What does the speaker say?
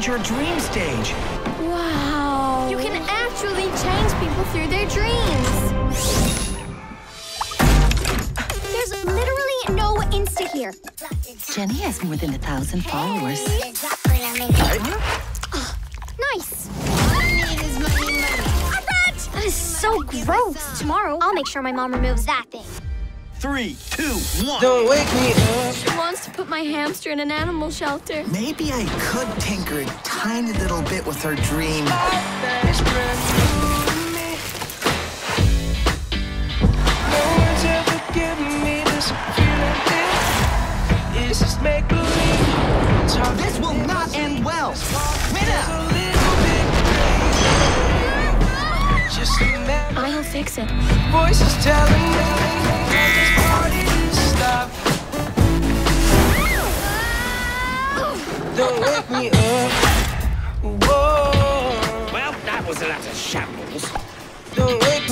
change your dream stage. Wow. You can actually change people through their dreams. There's literally no Insta here. Jenny has more than a thousand followers. Nice. That is so gross. Tomorrow, I'll make sure my mom removes that thing. Three, two, one. Don't wake me up. She wants to put my hamster in an animal shelter. Maybe I could tinker a tiny little bit with her dream. It's brand new to me. No one's ever given me this feeling. It's just make believe. Talk This will not end well. Winner! little bit crazy. Just imagine I'll fix it. voices telling me Don't wake me up. Whoa. Well, that was a lot of shambles. Don't wake